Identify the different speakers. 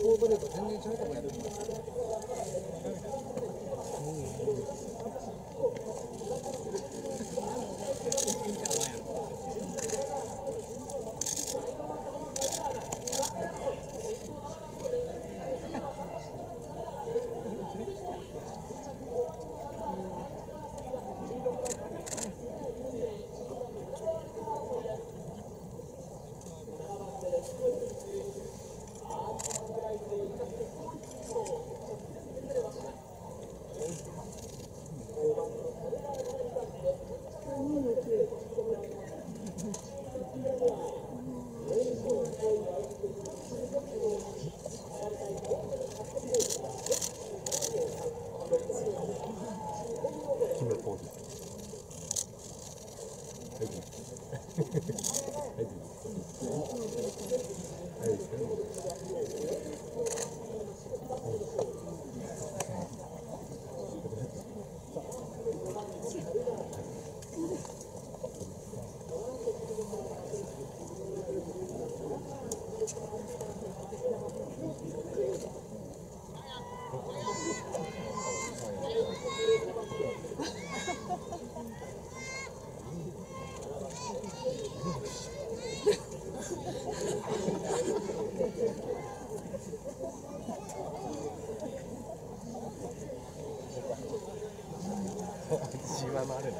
Speaker 1: こう来れば全然ちゃうとこやる
Speaker 2: 決めポはい 自慢もあるな。